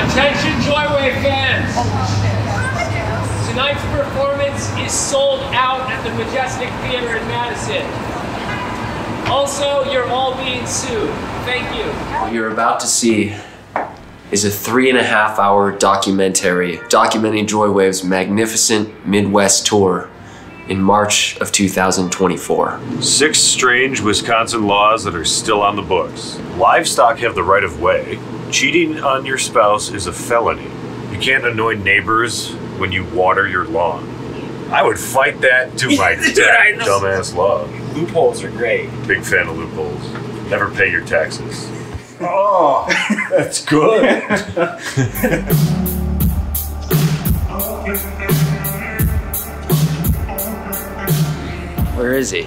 Attention Joywave fans! Tonight's performance is sold out at the Majestic Theater in Madison. Also, you're all being sued. Thank you. What you're about to see is a three and a half hour documentary documenting Joywave's magnificent Midwest tour in March of 2024. Six strange Wisconsin laws that are still on the books. Livestock have the right of way. Cheating on your spouse is a felony. You can't annoy neighbors when you water your lawn. I would fight that to my Dude, death, know. dumbass law. Loopholes are great. Big fan of loopholes. Never pay your taxes. Oh, that's good. Where is he?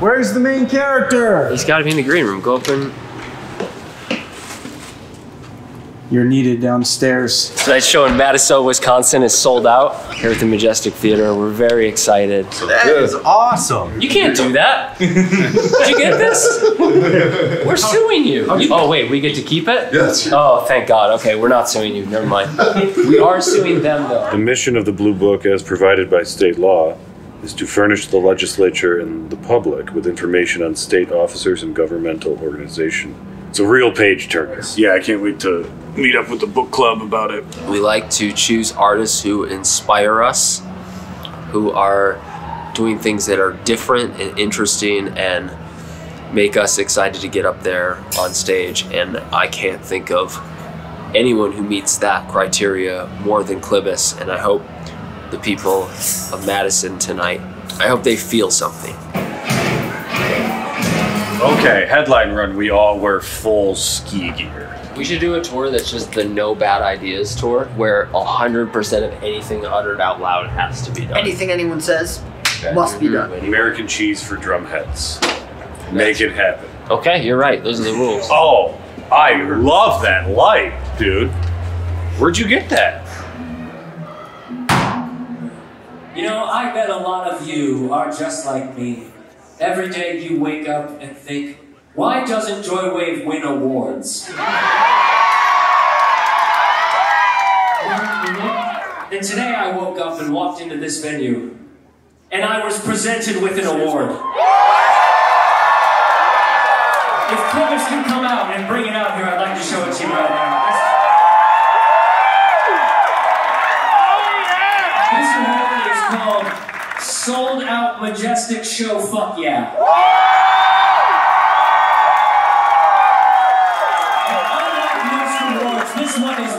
Where's the main character? He's got to be in the green room. Go open. You're needed downstairs. Tonight's show in Madison, Wisconsin is sold out here at the Majestic Theater. We're very excited. That is awesome. You can't do that. Did you get this? We're suing you. You- Oh wait, we get to keep it? Yes. Oh, thank God. Okay, we're not suing you. Never mind. We are suing them though. The mission of the Blue Book, as provided by state law, is to furnish the legislature and the public with information on state officers and governmental organization. It's a real page turner. Yeah, I can't wait to meet up with the book club about it. We like to choose artists who inspire us, who are doing things that are different and interesting and make us excited to get up there on stage. And I can't think of anyone who meets that criteria more than Klibis. And I hope the people of Madison tonight, I hope they feel something. Okay, headline run. We all wear full ski gear. We should do a tour that's just the no bad ideas tour, where 100% of anything uttered out loud has to be done. Anything anyone says must be done. Mm-hmm. American cheese for drumheads. Make it happen. Okay, you're right. Those are the rules. Oh, I love that light, dude. Where'd you get that? You know, I bet a lot of you are just like me. Every day you wake up and think, why doesn't Joywave win awards? And today I woke up and walked into this venue, and I was presented with an award. If Clemens can come out and bring it out here, I'd like to show it to you right now. Sold Out Majestic Show Fuck Yeah. And unlike most awards, this one is